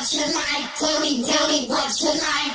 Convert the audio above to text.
what you like. Tell me, tell me what you like.